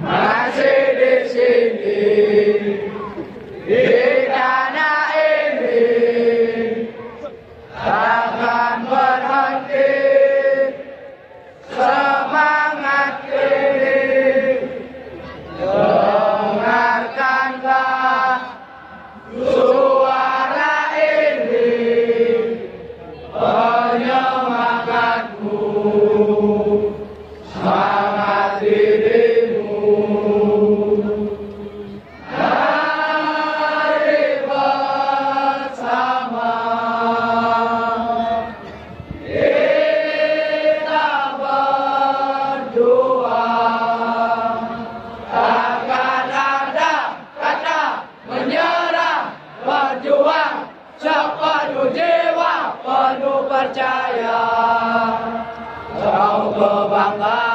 Mas ele é Lord. percaya Kau kebanggaan.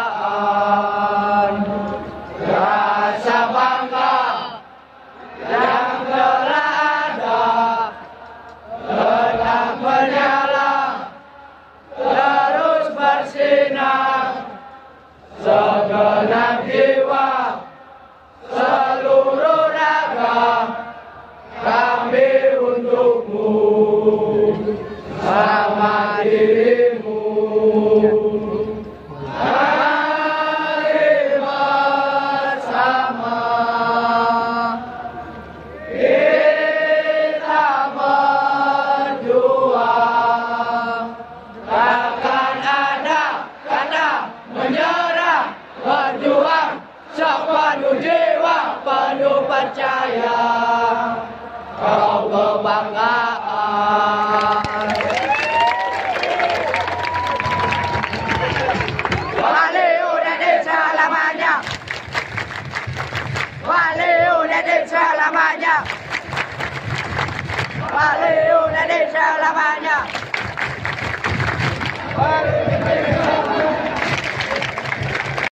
percaya kau kebanggaan. Waliu dari selamanya Waliu dari selamanya Waliu dari selamanya